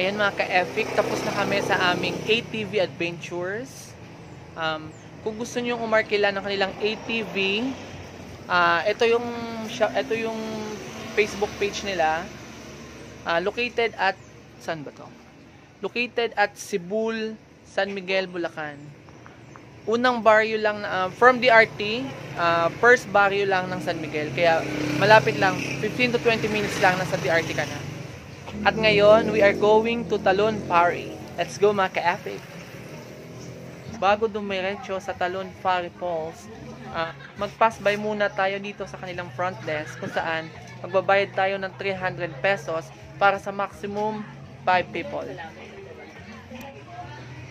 Ayan mga ka-epic, tapos na kami sa aming ATV Adventures. Um, kung gusto niyo umarkila ng kanilang ATV, ah ito yung ito yung Facebook page nila. Ah, located at saan ba to? Located at Sibul, San Miguel, Bulacan. Unang barrio lang ah, from DRT, ah, first barrio lang ng San Miguel. Kaya malapit lang, 15 to 20 minutes lang nasa DRT ka na. At ngayon, we are going to Talon Pari. Let's go mga ka-epic. Bago dumiretso sa Talon Pari Falls, ah, mag-pass by muna tayo dito sa kanilang front desk kung saan magbabayad tayo ng 300 pesos para sa maximum 5 people.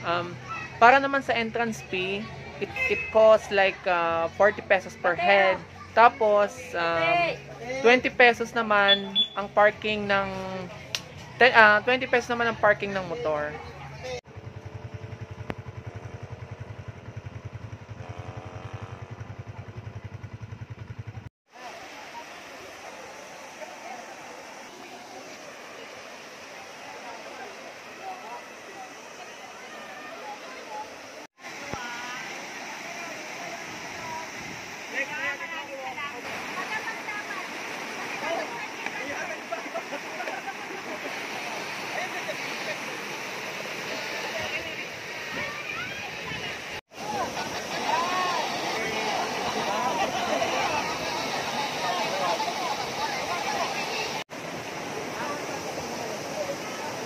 Um, para naman sa entrance fee, it, it costs like uh, 40 pesos per head. Tapos, um, 20 pesos naman ang parking ng te- ah, 20 pesos naman ang parking ng motor.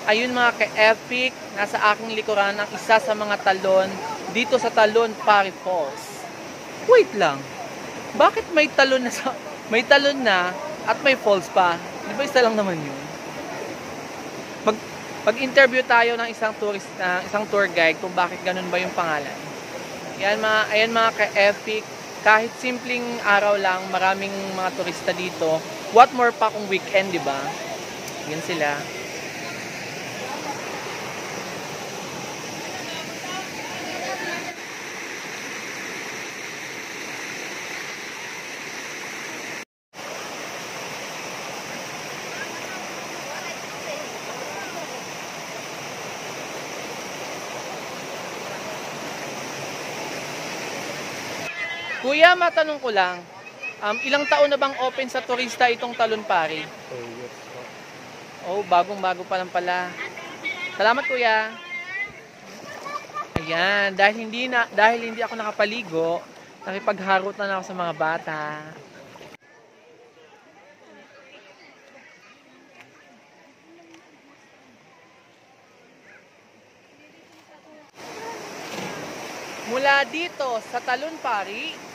Ayun mga ka-epic, nasa aking likuran ang isa sa mga talon dito sa Talon Pari Falls. Wait lang. Bakit may talon na sa, may talon na at may falls pa? Di ba isa lang naman yun? Mag mag-interview tayo ng isang tourist na isang tour guide kung bakit ganun ba yung pangalan. Yan mga ayan mga ka-epic, kahit simpleng araw lang, maraming mga turista dito. What more pa kung weekend, di ba? Yan sila. Kuya, matanong ko lang. Um, ilang taon na bang open sa turista itong Talon Pari? Oh, bagong-bago pa lang pala. Salamat, kuya. Ayan, dahil hindi na dahil hindi ako nakapaligo, nakipagharot na ako sa mga bata. Mula dito sa Talon Pari,